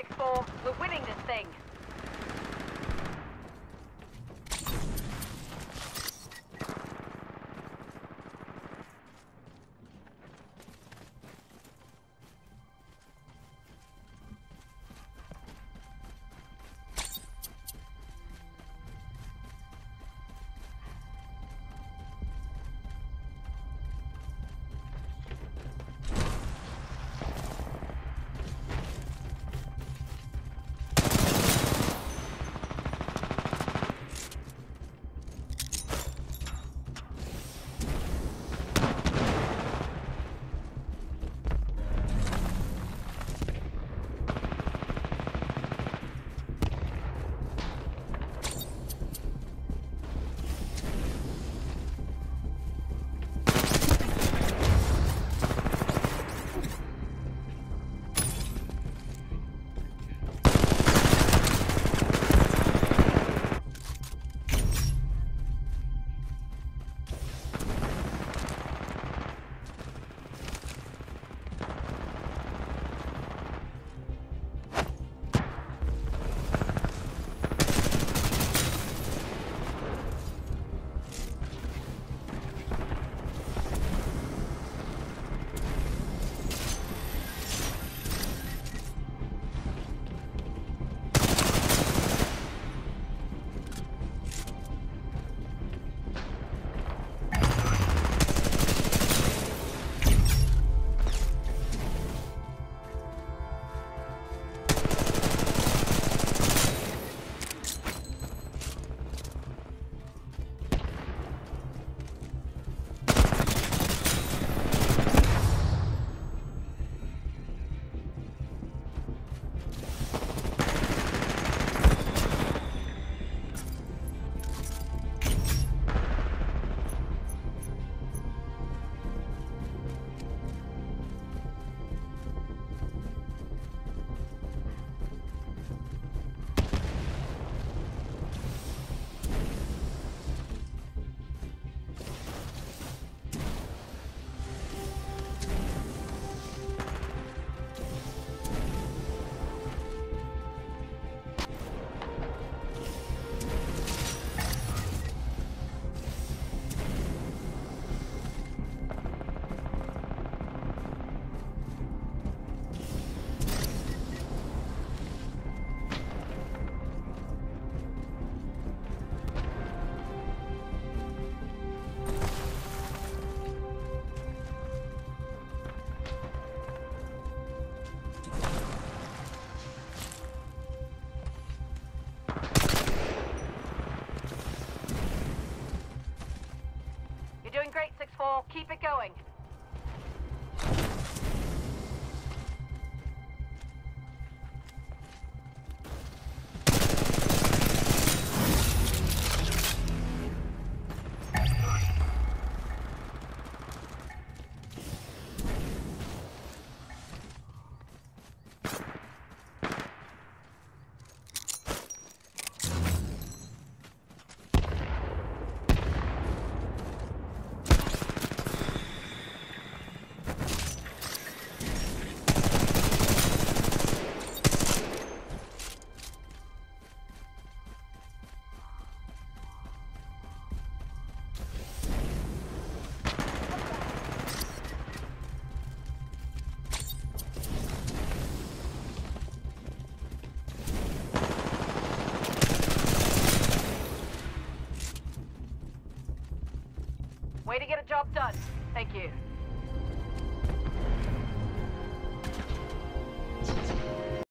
6-4. We're winning this thing. Way to get a job done. Thank you.